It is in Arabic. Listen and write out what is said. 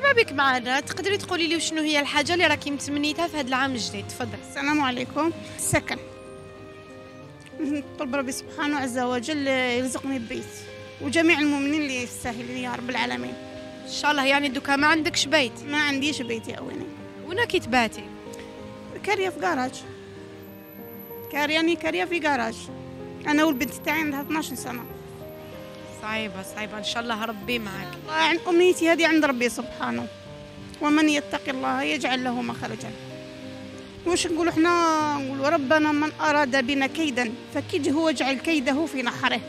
مرحبا بك معنا. تقدري تقولي لي شنو هي الحاجة اللي راكي متمنيتها في هذا العام الجديد؟ تفضل السلام عليكم. السكن طلب ربي سبحانه عز وجل يرزقني ببيت. وجميع المؤمنين اللي يستاهلين يا رب العالمين. إن شاء الله يعني دوكا ما عندكش بيت؟ ما عنديش بيت يا ويني وين كي تباتي؟ كارية في جراج كارياني كارية في جراج أنا والبنت تاعي عندها 12 سنة. صعيبة صعيبة. إن شاء الله ربي معك. عن أمنيتي هذه عند ربي سبحانه. ومن يتقي الله يجعل له مخرجا. وش نقول إحنا؟ نقول ربنا من أراد بنا كيدا فكيده واجعل كيده في نحره.